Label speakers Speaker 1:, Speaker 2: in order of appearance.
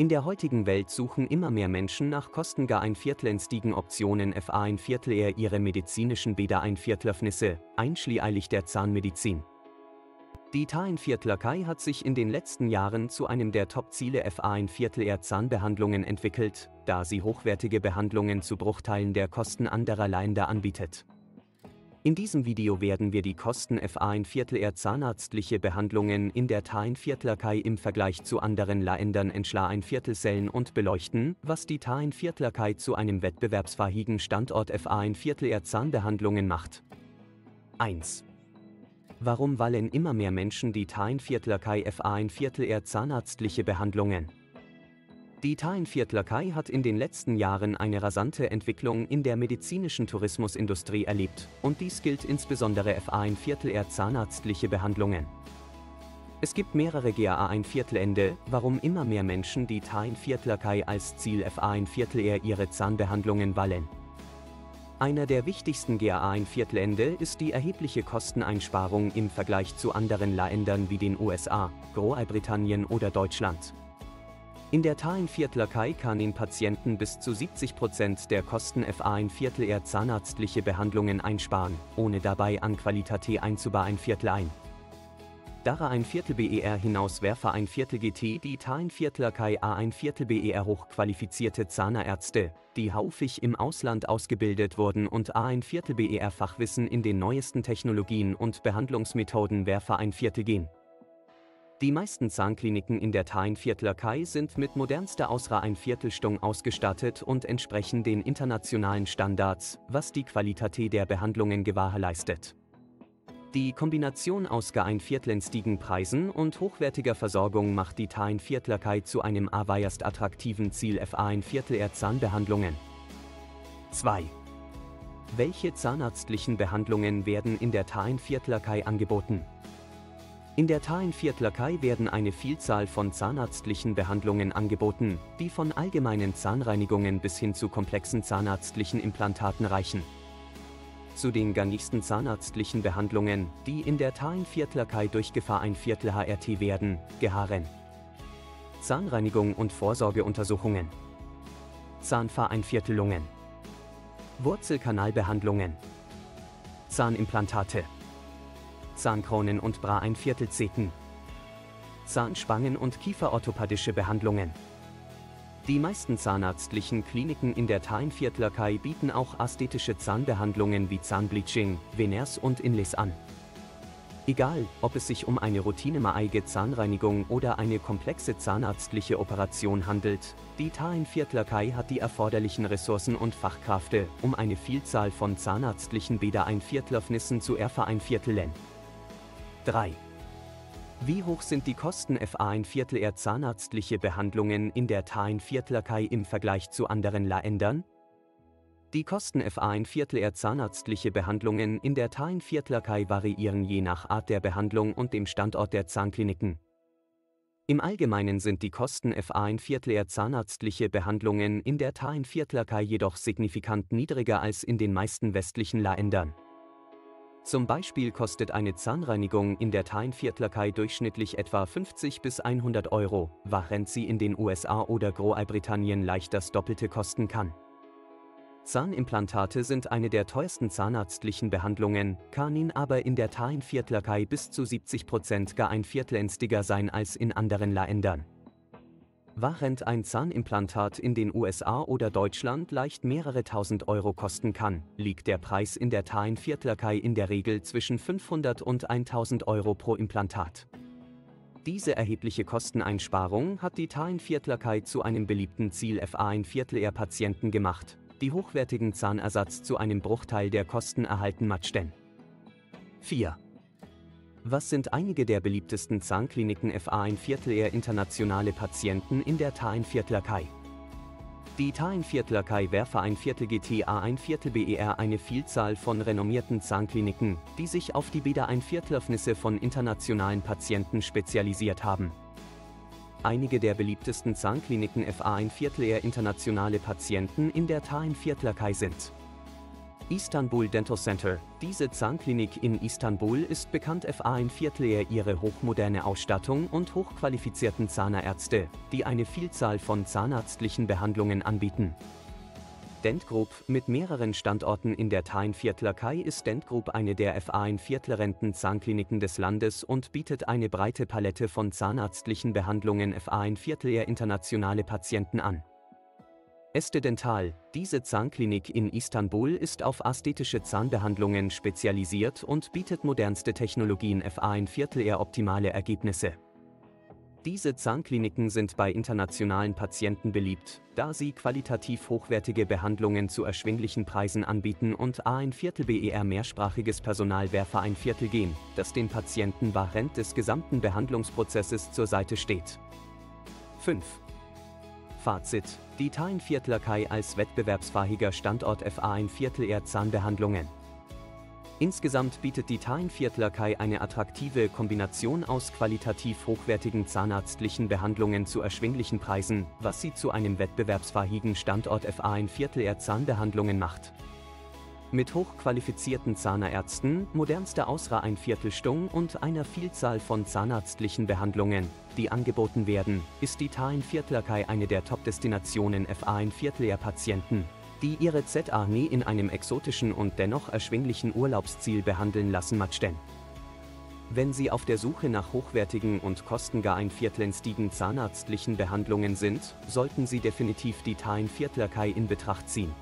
Speaker 1: In der heutigen Welt suchen immer mehr Menschen nach kostengar ein Viertelänstigen Optionen FA ein Viertel eher ihre medizinischen Bäder ein Viertlöfnisse, einschließlich der Zahnmedizin. Die Tainviertlerkai hat sich in den letzten Jahren zu einem der Top-Ziele FA ein Viertel eher Zahnbehandlungen entwickelt, da sie hochwertige Behandlungen zu Bruchteilen der Kosten anderer Leihender anbietet. In diesem Video werden wir die Kosten FA ein Viertel eher zahnarztliche Behandlungen in der Tain Viertlerkai im Vergleich zu anderen Ländern entschla ein Viertelsellen und beleuchten, was die Tain Viertlerkai zu einem wettbewerbsfähigen Standort FA ein Viertel eher Zahnbehandlungen macht. 1. Warum wallen immer mehr Menschen die Tain Viertlerkai FA ein Viertel eher zahnarztliche Behandlungen? Die Tainviertlerkai hat in den letzten Jahren eine rasante Entwicklung in der medizinischen Tourismusindustrie erlebt, und dies gilt insbesondere FA ein Viertel eher zahnarztliche Behandlungen. Es gibt mehrere GA ein Viertelende, warum immer mehr Menschen die Tainviertlerkai als Ziel FA ein Viertel eher ihre Zahnbehandlungen wallen. Einer der wichtigsten GA ein Viertelende ist die erhebliche Kosteneinsparung im Vergleich zu anderen Ländern wie den USA, Großbritannien oder Deutschland. In der Tain-Viertlerkai kann in Patienten bis zu 70% der Kosten FA ein Viertel eher zahnarztliche Behandlungen einsparen, ohne dabei an Qualität einzubar ein Viertel ein. Dara ein Viertel BER hinaus werfe ein Viertel GT die Tain Viertlerkai A ein Viertel BER hochqualifizierte Zahnärzte, die häufig im Ausland ausgebildet wurden und A ein Viertel BER Fachwissen in den neuesten Technologien und Behandlungsmethoden werfe ein Viertel gehen. Die meisten Zahnkliniken in der Tainviertlerkai sind mit modernster Ausra ein Viertelstung ausgestattet und entsprechen den internationalen Standards, was die Qualität der Behandlungen gewährleistet. Die Kombination aus gar ein viertlenstigen Preisen und hochwertiger Versorgung macht die Tainviertlerkai zu einem aweierst attraktiven Ziel FA ein Viertel er Zahnbehandlungen. 2. Welche zahnarztlichen Behandlungen werden in der Tainviertlerkai angeboten? In der Tainviertlerkai werden eine Vielzahl von zahnarztlichen Behandlungen angeboten, die von allgemeinen Zahnreinigungen bis hin zu komplexen zahnarztlichen Implantaten reichen. Zu den gängigsten zahnarztlichen Behandlungen, die in der Tainviertlerkai durch Gefahr ein Viertel HRT werden, geharen. Zahnreinigung und Vorsorgeuntersuchungen. Zahnfahreinviertelungen. Wurzelkanalbehandlungen. Zahnimplantate. Zahnkronen und Bra ein Viertel Zeten. Zahnspangen und kieferorthopädische Behandlungen. Die meisten zahnarztlichen Kliniken in der Tainviertlerkai bieten auch ästhetische Zahnbehandlungen wie Zahnbleaching, Veneers und Inlays an. Egal, ob es sich um eine routinemaige Zahnreinigung oder eine komplexe zahnarztliche Operation handelt, die Tainviertlerkai hat die erforderlichen Ressourcen und Fachkräfte, um eine Vielzahl von zahnarztlichen Bäder ein Viertlöfnissen zu erfa ein Viertelen. 3. Wie hoch sind die Kosten FA ein Viertel er zahnarztliche Behandlungen in der Tain Viertlerkai im Vergleich zu anderen Ländern? Die Kosten FA ein Viertel er zahnarztliche Behandlungen in der Tain Viertlerkai variieren je nach Art der Behandlung und dem Standort der Zahnkliniken. Im Allgemeinen sind die Kosten FA ein Viertel er zahnarztliche Behandlungen in der Tain Viertlerkai jedoch signifikant niedriger als in den meisten westlichen Ländern. Zum Beispiel kostet eine Zahnreinigung in der Tainviertlerkai durchschnittlich etwa 50 bis 100 Euro, während sie in den USA oder Großbritannien leicht das Doppelte kosten kann. Zahnimplantate sind eine der teuersten zahnarztlichen Behandlungen, kann aber in der Tainviertlerkai bis zu 70% gar ein Viertelänstiger sein als in anderen Ländern. Während ein Zahnimplantat in den USA oder Deutschland leicht mehrere tausend Euro kosten kann, liegt der Preis in der Tain-Viertlerkai in der Regel zwischen 500 und 1000 Euro pro Implantat. Diese erhebliche Kosteneinsparung hat die Tain-Viertlerkai zu einem beliebten Ziel FA ein Viertel eher Patienten gemacht, die hochwertigen Zahnersatz zu einem Bruchteil der Kosten erhalten matchten. 4. Was sind einige der beliebtesten Zahnkliniken FA ein Viertel eher internationale Patienten in der Tainviertlerkai? Die Tainviertlerkai werfe ein Viertel GTA ein Viertel BER eine Vielzahl von renommierten Zahnkliniken, die sich auf die Bäder ein Viertelöffnisse von internationalen Patienten spezialisiert haben. Einige der beliebtesten Zahnkliniken FA ein Viertel eher internationale Patienten in der Tainviertlerkai sind Istanbul Dental Center. Diese Zahnklinik in Istanbul ist bekannt FA ein Viertel ihre hochmoderne Ausstattung und hochqualifizierten Zahnärzte, die eine Vielzahl von zahnarztlichen Behandlungen anbieten. Dent Group mit mehreren Standorten in der Tain-Viertlerkei ist Dent Group eine der FA ein Viertlerenten Zahnkliniken des Landes und bietet eine breite Palette von zahnarztlichen Behandlungen FA ein Viertel internationale Patienten an. Este Dental, diese Zahnklinik in Istanbul ist auf ästhetische Zahnbehandlungen spezialisiert und bietet modernste Technologien FA ein Viertel eher optimale Ergebnisse. Diese Zahnkliniken sind bei internationalen Patienten beliebt, da sie qualitativ hochwertige Behandlungen zu erschwinglichen Preisen anbieten und A ein Viertel BER mehrsprachiges Personal werfe ein Viertel gehen, das den Patienten während des gesamten Behandlungsprozesses zur Seite steht. 5. Fazit. Die Viertler Kai als wettbewerbsfähiger Standort FA ein Viertel eher Zahnbehandlungen. Insgesamt bietet die Viertler Kai eine attraktive Kombination aus qualitativ hochwertigen zahnarztlichen Behandlungen zu erschwinglichen Preisen, was sie zu einem wettbewerbsfähigen Standort FA ein Viertel eher Zahnbehandlungen macht. Mit hochqualifizierten Zahnärzten, modernster Ausra ein Viertelstung und einer Vielzahl von zahnarztlichen Behandlungen, die angeboten werden, ist die Tain Viertlerkai eine der Top-Destinationen FA ein Viertel Patienten, die ihre ZA nie in einem exotischen und dennoch erschwinglichen Urlaubsziel behandeln lassen möchten. Wenn Sie auf der Suche nach hochwertigen und kostengar ein viertelnstigen zahnarztlichen Behandlungen sind, sollten Sie definitiv die Tain Viertlerkai in Betracht ziehen.